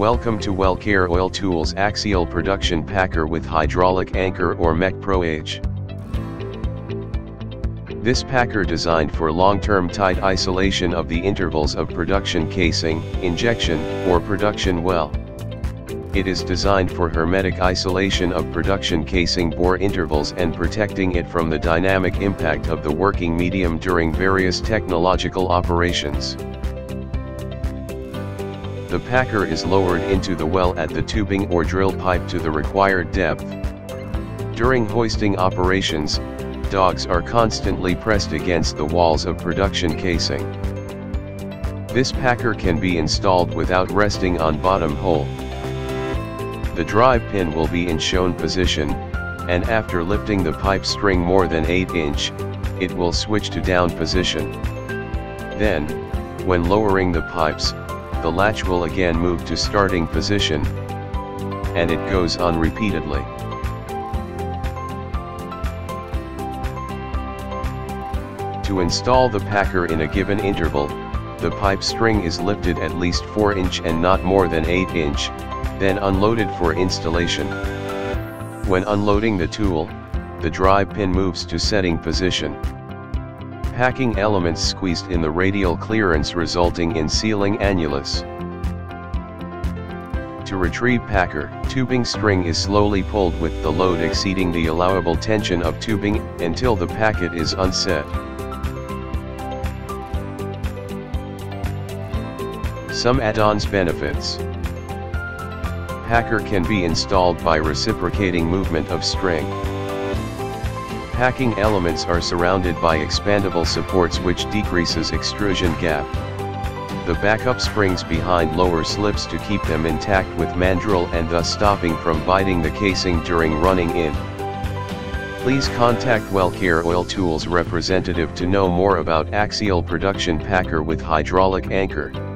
Welcome to Wellcare Oil Tools Axial Production Packer with Hydraulic Anchor or MECHPRO-H. This packer designed for long-term tight isolation of the intervals of production casing, injection, or production well. It is designed for hermetic isolation of production casing bore intervals and protecting it from the dynamic impact of the working medium during various technological operations. The packer is lowered into the well at the tubing or drill pipe to the required depth. During hoisting operations, dogs are constantly pressed against the walls of production casing. This packer can be installed without resting on bottom hole. The drive pin will be in shown position, and after lifting the pipe string more than 8 inch, it will switch to down position. Then, when lowering the pipes, the latch will again move to starting position, and it goes on repeatedly. To install the packer in a given interval, the pipe string is lifted at least 4 inch and not more than 8 inch, then unloaded for installation. When unloading the tool, the drive pin moves to setting position packing elements squeezed in the radial clearance resulting in sealing annulus. To retrieve packer, tubing string is slowly pulled with the load exceeding the allowable tension of tubing until the packer is unset. Some add-ons benefits. Packer can be installed by reciprocating movement of string. Packing elements are surrounded by expandable supports which decreases extrusion gap. The backup springs behind lower slips to keep them intact with mandrel and thus stopping from biting the casing during running in. Please contact Wellcare Oil Tools representative to know more about axial production packer with hydraulic anchor.